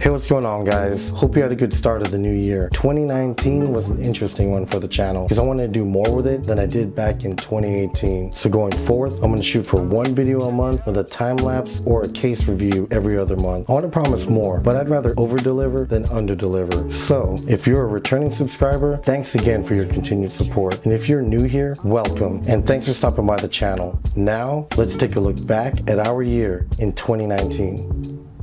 Hey, what's going on, guys? Hope you had a good start of the new year. 2019 was an interesting one for the channel because I wanted to do more with it than I did back in 2018. So going forth, I'm going to shoot for one video a month with a time lapse or a case review every other month. I want to promise more, but I'd rather over deliver than under deliver. So if you're a returning subscriber, thanks again for your continued support. And if you're new here, welcome and thanks for stopping by the channel. Now, let's take a look back at our year in 2019.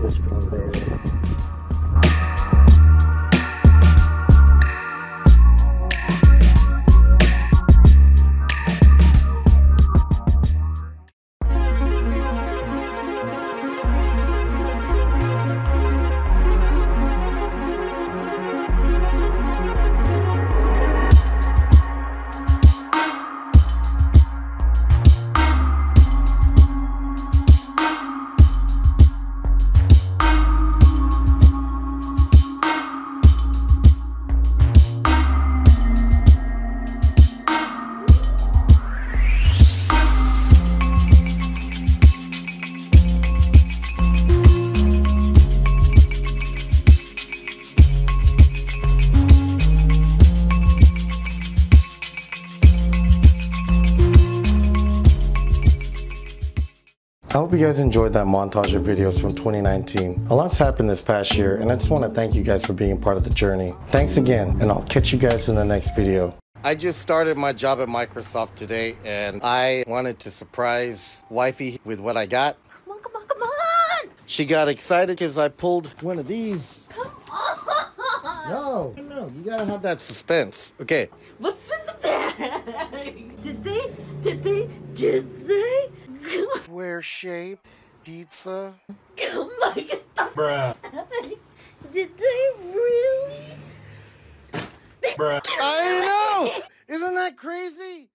Let's go there. I hope you guys enjoyed that montage of videos from 2019. A lot's happened this past year, and I just want to thank you guys for being part of the journey. Thanks again, and I'll catch you guys in the next video. I just started my job at Microsoft today, and I wanted to surprise Wifey with what I got. Come on, come on, come on! She got excited because I pulled one of these. Come on! No, no, you gotta have that suspense. Okay, What's in the bag? Did they? Did they? Did they? Square shape, pizza. Oh my god. Bruh. Did they really? Bruh. I know! Isn't that crazy?